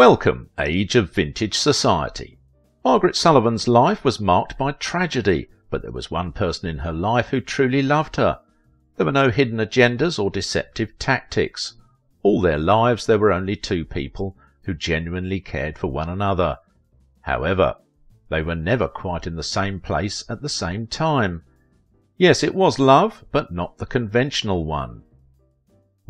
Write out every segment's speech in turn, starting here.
Welcome, age of vintage society. Margaret Sullavan's life was marked by tragedy, but there was one person in her life who truly loved her. There were no hidden agendas or deceptive tactics. All their lives there were only two people who genuinely cared for one another. However, they were never quite in the same place at the same time. Yes, it was love, but not the conventional one.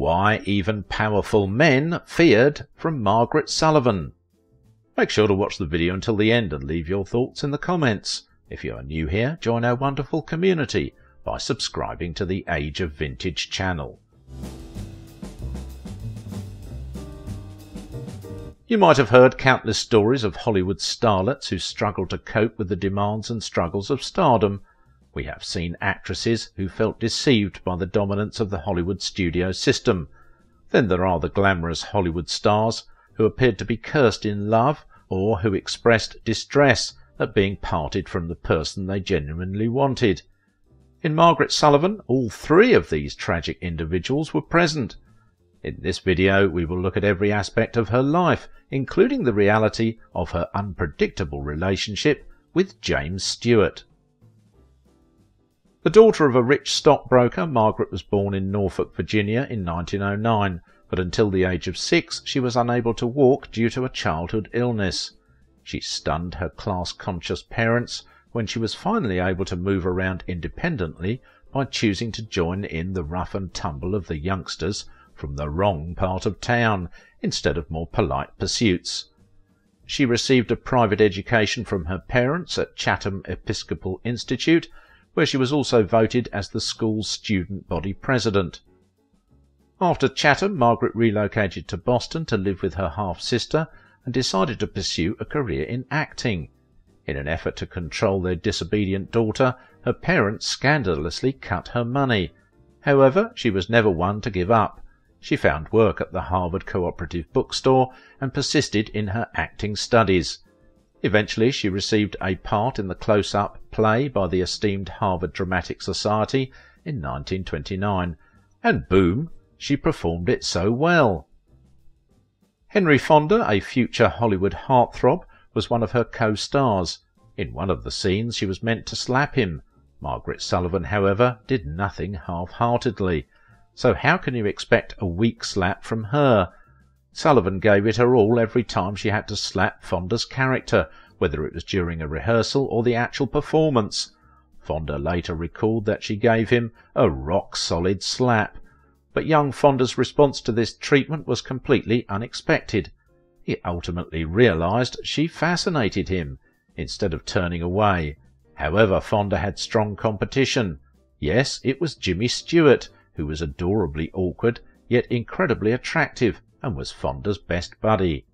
Why even powerful men feared from Margaret Sullavan. Make sure to watch the video until the end and leave your thoughts in the comments. If you are new here, join our wonderful community by subscribing to the Age of Vintage channel. You might have heard countless stories of Hollywood starlets who struggle to cope with the demands and struggles of stardom. We have seen actresses who felt deceived by the dominance of the Hollywood studio system. Then there are the glamorous Hollywood stars who appeared to be cursed in love or who expressed distress at being parted from the person they genuinely wanted. In Margaret Sullavan, all three of these tragic individuals were present. In this video, we will look at every aspect of her life, including the reality of her unpredictable relationship with James Stewart. The daughter of a rich stockbroker, Margaret was born in Norfolk, Virginia in 1909, but until the age of six she was unable to walk due to a childhood illness. She stunned her class-conscious parents when she was finally able to move around independently by choosing to join in the rough and tumble of the youngsters from the wrong part of town, instead of more polite pursuits. She received a private education from her parents at Chatham Episcopal Institute, where she was also voted as the school's student body president. After Chatham, Margaret relocated to Boston to live with her half-sister and decided to pursue a career in acting. In an effort to control their disobedient daughter, her parents scandalously cut her money. However, she was never one to give up. She found work at the Harvard Cooperative Bookstore and persisted in her acting studies. Eventually she received a part in the close-up play by the esteemed Harvard Dramatic Society in 1929, and boom, she performed it so well. Henry Fonda, a future Hollywood heartthrob, was one of her co-stars. In one of the scenes she was meant to slap him. Margaret Sullavan, however, did nothing half-heartedly. So how can you expect a weak slap from her? Sullavan gave it her all every time she had to slap Fonda's character, whether it was during a rehearsal or the actual performance. Fonda later recalled that she gave him a rock-solid slap. But young Fonda's response to this treatment was completely unexpected. He ultimately realized she fascinated him, instead of turning away. However, Fonda had strong competition. Yes, it was Jimmy Stewart, who was adorably awkward, yet incredibly attractive, and was Fonda's best buddy.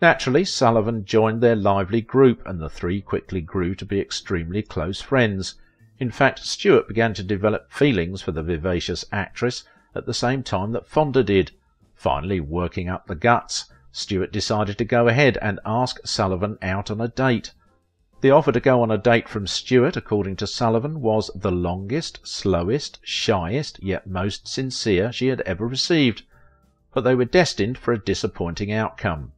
Naturally, Sullavan joined their lively group, and the three quickly grew to be extremely close friends. In fact, Stewart began to develop feelings for the vivacious actress at the same time that Fonda did. Finally, working up the guts, Stewart decided to go ahead and ask Sullavan out on a date. The offer to go on a date from Stewart, according to Sullavan, was the longest, slowest, shyest, yet most sincere she had ever received, but they were destined for a disappointing outcome.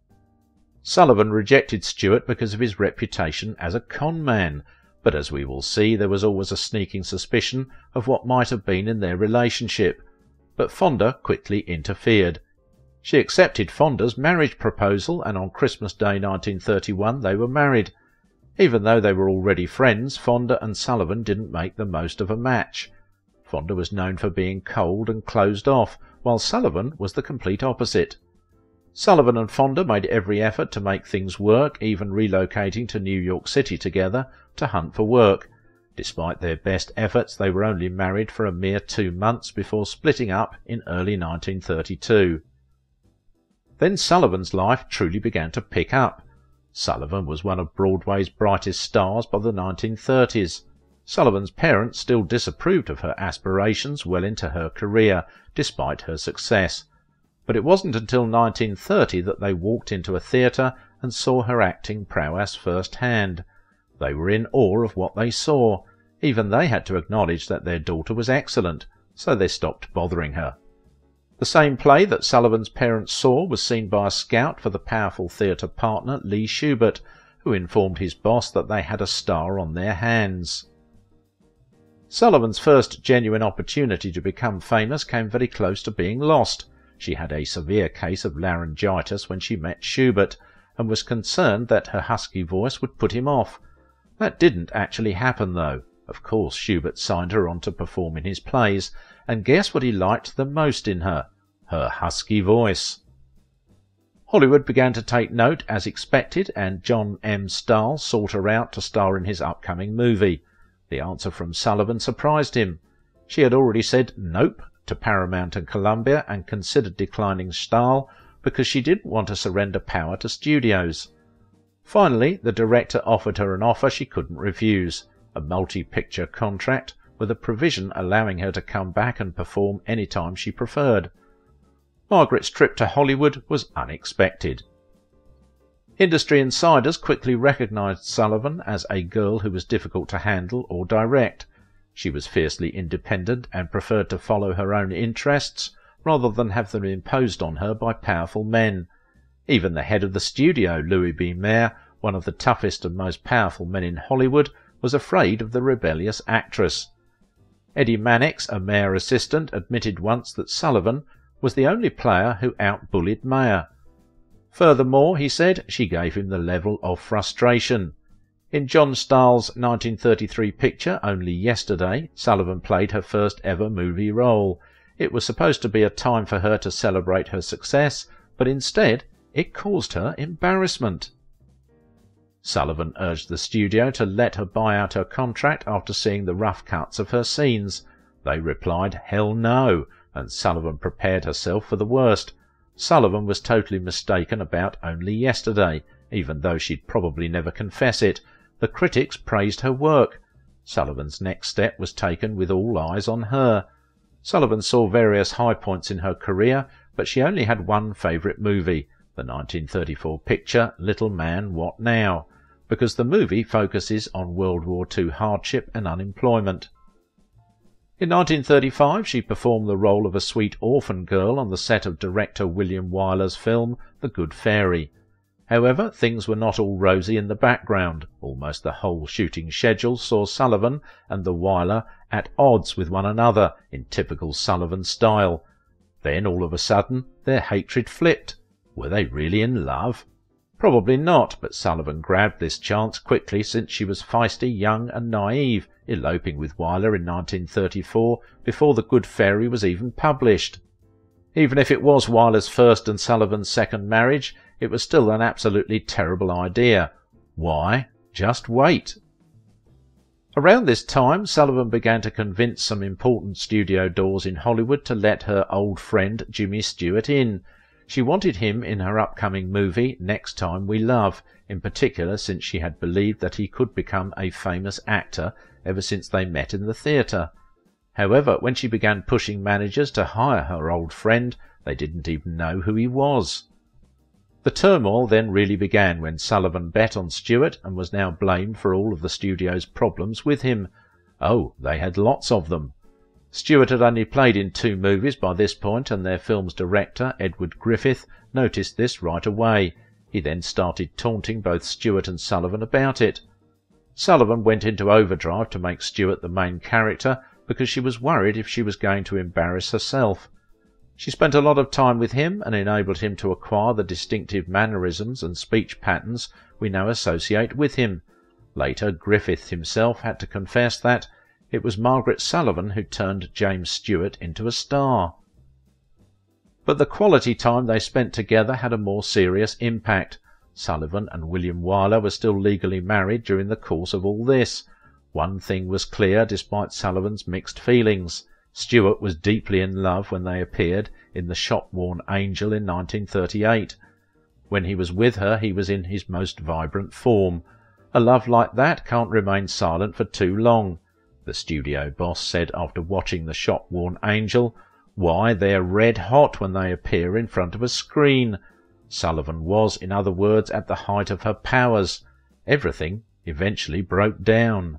Sullavan rejected Stewart because of his reputation as a con man, but as we will see, there was always a sneaking suspicion of what might have been in their relationship. But Fonda quickly interfered. She accepted Fonda's marriage proposal, and on Christmas Day 1931 they were married. Even though they were already friends, Fonda and Sullavan didn't make the most of a match. Fonda was known for being cold and closed off, while Sullavan was the complete opposite. Sullavan and Fonda made every effort to make things work, even relocating to New York City together to hunt for work. Despite their best efforts, they were only married for a mere two months before splitting up in early 1932. Then Sullavan's life truly began to pick up. Sullavan was one of Broadway's brightest stars by the 1930s. Sullavan's parents still disapproved of her aspirations well into her career, despite her success. But it wasn't until 1930 that they walked into a theatre and saw her acting prowess firsthand. They were in awe of what they saw. Even they had to acknowledge that their daughter was excellent, so they stopped bothering her. The same play that Sullavan's parents saw was seen by a scout for the powerful theatre partner Lee Shubert, who informed his boss that they had a star on their hands. Sullavan's first genuine opportunity to become famous came very close to being lost. She had a severe case of laryngitis when she met Shubert, and was concerned that her husky voice would put him off. That didn't actually happen, though. Of course Shubert signed her on to perform in his plays, and guess what he liked the most in her? Her husky voice. Hollywood began to take note as expected, and John M. Stahl sought her out to star in his upcoming movie. The answer from Sullavan surprised him. She had already said "Nope" to Paramount and Columbia, and considered declining Stahl because she didn't want to surrender power to studios. Finally, the director offered her an offer she couldn't refuse a multi-picture contract with a provision allowing her to come back and perform any time she preferred. Margaret's trip to Hollywood was unexpected. Industry insiders quickly recognized Sullavan as a girl who was difficult to handle or direct. She was fiercely independent and preferred to follow her own interests rather than have them imposed on her by powerful men. Even the head of the studio, Louis B. Mayer, one of the toughest and most powerful men in Hollywood, was afraid of the rebellious actress. Eddie Mannix, a Mayer assistant, admitted once that Sullavan was the only player who outbullied Mayer. Furthermore, he said, she gave him the level of frustration. In John Stahl's 1933 picture, Only Yesterday, Sullavan played her first ever movie role. It was supposed to be a time for her to celebrate her success, but instead it caused her embarrassment. Sullavan urged the studio to let her buy out her contract after seeing the rough cuts of her scenes. They replied, hell no, and Sullavan prepared herself for the worst. Sullavan was totally mistaken about Only Yesterday, even though she'd probably never confess it. The critics praised her work. Sullavan's next step was taken with all eyes on her. Sullavan saw various high points in her career, but she only had one favourite movie, the 1934 picture Little Man, What Now? because the movie focuses on World War II hardship and unemployment. In 1935 she performed the role of a sweet orphan girl on the set of director William Wyler's film The Good Fairy. However, things were not all rosy in the background. Almost the whole shooting schedule saw Sullavan and the Wyler at odds with one another in typical Sullavan style. Then all of a sudden their hatred flipped. Were they really in love? Probably not, but Sullavan grabbed this chance quickly since she was feisty, young, and naive, eloping with Wyler in 1934 before The Good Fairy was even published. Even if it was Wyler's first and Sullavan's second marriage, it was still an absolutely terrible idea. Why? Just wait. Around this time, Sullavan began to convince some important studio doors in Hollywood to let her old friend Jimmy Stewart in, she wanted him in her upcoming movie Next Time We Love, in particular since she had believed that he could become a famous actor ever since they met in the theatre. However, when she began pushing managers to hire her old friend, they didn't even know who he was. The turmoil then really began when Sullavan bet on Stewart and was now blamed for all of the studio's problems with him. Oh, they had lots of them. Stewart had only played in two movies by this point, and their film's director, Edward Griffith, noticed this right away. He then started taunting both Stewart and Sullavan about it. Sullavan went into overdrive to make Stewart the main character because she was worried if she was going to embarrass herself. She spent a lot of time with him and enabled him to acquire the distinctive mannerisms and speech patterns we now associate with him. Later, Griffith himself had to confess that it was Margaret Sullavan who turned James Stewart into a star. But the quality time they spent together had a more serious impact. Sullavan and William Wyler were still legally married during the course of all this. One thing was clear despite Sullavan's mixed feelings. Stewart was deeply in love when they appeared in The Shop-Worn Angel in 1938. When he was with her he was in his most vibrant form. A love like that can't remain silent for too long the studio boss said after watching the shop-worn Angel. Why, they're red hot when they appear in front of a screen. Sullavan was, in other words, at the height of her powers. Everything eventually broke down.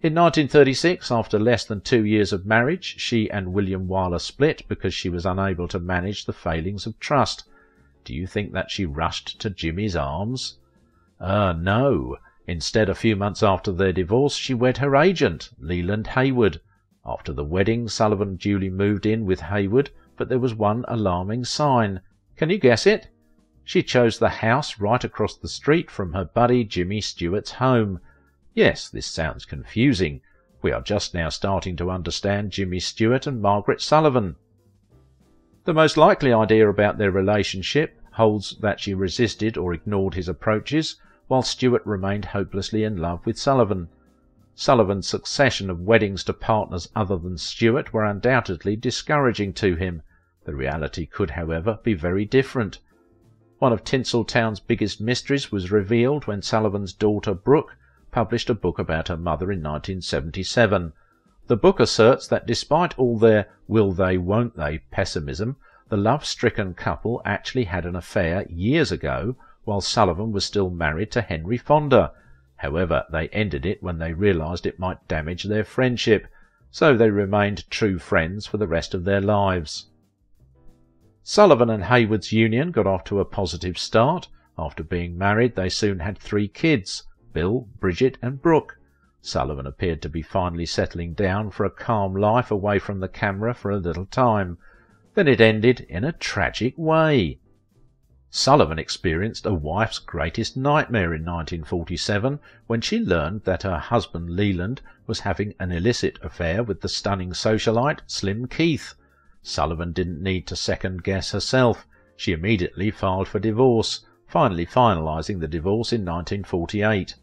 In 1936, after less than two years of marriage, she and William Wyler split because she was unable to manage the failings of trust. Do you think that she rushed to Jimmy's arms? Ah, no. Instead, a few months after their divorce, she wed her agent, Leland Hayward. After the wedding, Sullavan duly moved in with Hayward, but there was one alarming sign. Can you guess it? She chose the house right across the street from her buddy Jimmy Stewart's home. Yes, this sounds confusing. We are just now starting to understand Jimmy Stewart and Margaret Sullavan. The most likely idea about their relationship holds that she resisted or ignored his approaches, while Stewart remained hopelessly in love with Sullavan. Sullavan's succession of weddings to partners other than Stewart were undoubtedly discouraging to him. The reality could, however, be very different. One of Tinseltown's biggest mysteries was revealed when Sullavan's daughter Brooke published a book about her mother in 1977. The book asserts that despite all their will they won't they pessimism, the love stricken couple actually had an affair years ago while Sullavan was still married to Henry Fonda. However, they ended it when they realized it might damage their friendship, so they remained true friends for the rest of their lives. Sullavan and Hayward's union got off to a positive start. After being married, they soon had three kids Bill, Bridget, and Brooke. Sullavan appeared to be finally settling down for a calm life away from the camera for a little time. Then it ended in a tragic way. Sullavan experienced a wife's greatest nightmare in 1947 when she learned that her husband Leland was having an illicit affair with the stunning socialite Slim Keith. Sullavan didn't need to second guess herself. She immediately filed for divorce, finally finalizing the divorce in 1948.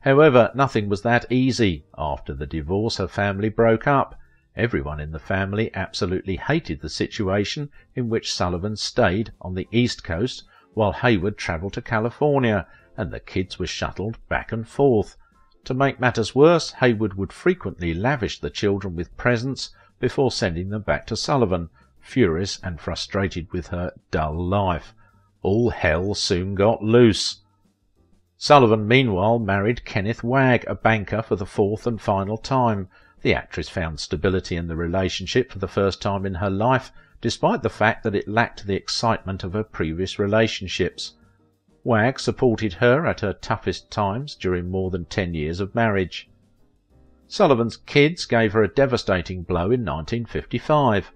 However, nothing was that easy. After the divorce, her family broke up. Everyone in the family absolutely hated the situation in which Sullavan stayed on the East Coast while Hayward travelled to California, and the kids were shuttled back and forth. To make matters worse, Hayward would frequently lavish the children with presents before sending them back to Sullavan, furious and frustrated with her dull life. All hell soon got loose. Sullavan meanwhile married Kenneth Wagg, a banker, for the fourth and final time. The actress found stability in the relationship for the first time in her life, despite the fact that it lacked the excitement of her previous relationships. Wagg supported her at her toughest times during more than ten years of marriage. Sullavan's kids gave her a devastating blow in 1955.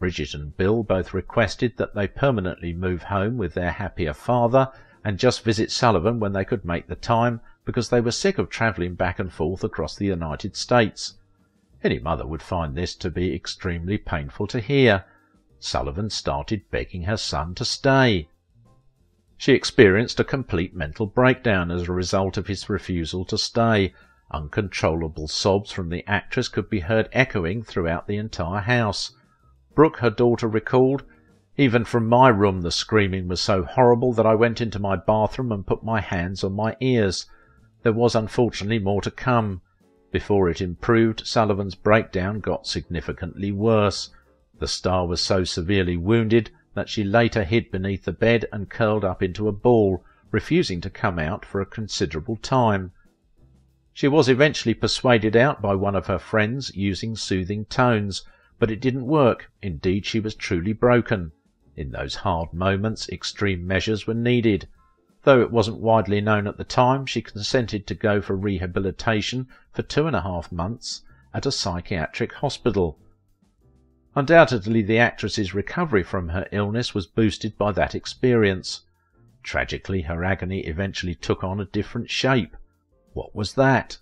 Bridget and Bill both requested that they permanently move home with their happier father and just visit Sullavan when they could make the time because they were sick of travelling back and forth across the United States. Any mother would find this to be extremely painful to hear. Sullavan started begging her son to stay. She experienced a complete mental breakdown as a result of his refusal to stay, Uncontrollable sobs from the actress could be heard echoing throughout the entire house. Brooke, her daughter, recalled, Even from my room the screaming was so horrible that I went into my bathroom and put my hands on my ears. There was unfortunately more to come. Before it improved, Sullavan's breakdown got significantly worse. The star was so severely wounded that she later hid beneath the bed and curled up into a ball, refusing to come out for a considerable time. She was eventually persuaded out by one of her friends using soothing tones, but it didn't work. Indeed, she was truly broken. In those hard moments, extreme measures were needed. Though it wasn't widely known at the time, she consented to go for rehabilitation for two and a half months at a psychiatric hospital. Undoubtedly, the actress's recovery from her illness was boosted by that experience. Tragically, her agony eventually took on a different shape. What was that?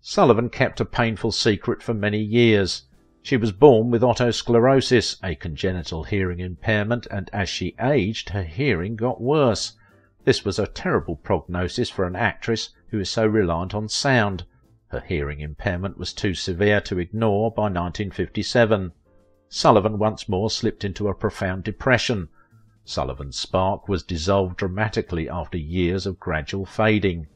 Sullavan kept a painful secret for many years. She was born with otosclerosis, a congenital hearing impairment, and as she aged, her hearing got worse. This was a terrible prognosis for an actress who is so reliant on sound. Her hearing impairment was too severe to ignore by 1957. Sullavan once more slipped into a profound depression. Sullavan's spark was dissolved dramatically after years of gradual fading.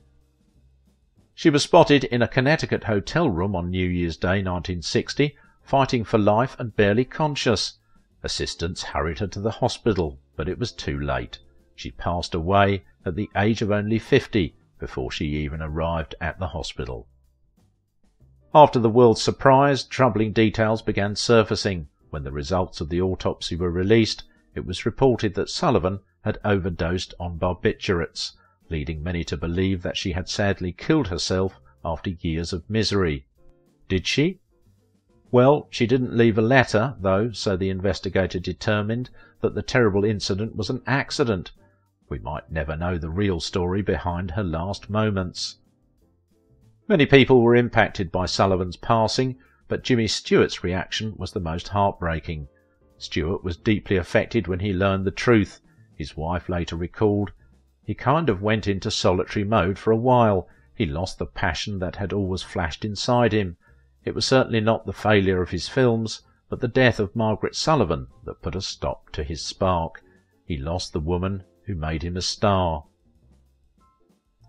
She was spotted in a Connecticut hotel room on New Year's Day 1960, fighting for life and barely conscious. Assistants hurried her to the hospital, but it was too late. She passed away at the age of only fifty before she even arrived at the hospital. After the world's surprise, troubling details began surfacing. When the results of the autopsy were released, it was reported that Sullavan had overdosed on barbiturates, leading many to believe that she had sadly killed herself after years of misery. Did she? Well, she didn't leave a letter, though, so the investigator determined that the terrible incident was an accident. We might never know the real story behind her last moments. Many people were impacted by Sullavan's passing, but Jimmy Stewart's reaction was the most heartbreaking. Stewart was deeply affected when he learned the truth. His wife later recalled, He kind of went into solitary mode for a while. He lost the passion that had always flashed inside him. It was certainly not the failure of his films, but the death of Margaret Sullavan that put a stop to his spark. He lost the woman who made him a star.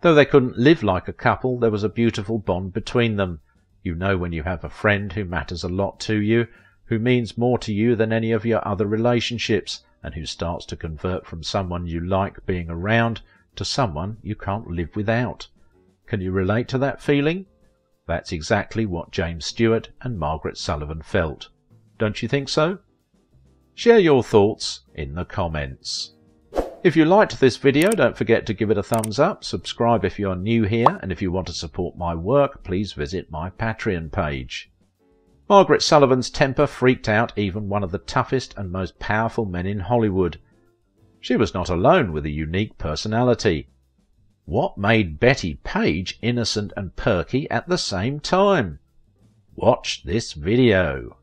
Though they couldn't live like a couple, there was a beautiful bond between them. You know when you have a friend who matters a lot to you, who means more to you than any of your other relationships, and who starts to convert from someone you like being around to someone you can't live without. Can you relate to that feeling? That's exactly what James Stewart and Margaret Sullavan felt. Don't you think so? Share your thoughts in the comments. If you liked this video, don't forget to give it a thumbs up, subscribe if you're new here, and if you want to support my work, please visit my Patreon page. Margaret Sullavan's temper freaked out even one of the toughest and most powerful men in Hollywood. She was not alone with a unique personality. What made Bettie Page innocent and perky at the same time? Watch this video.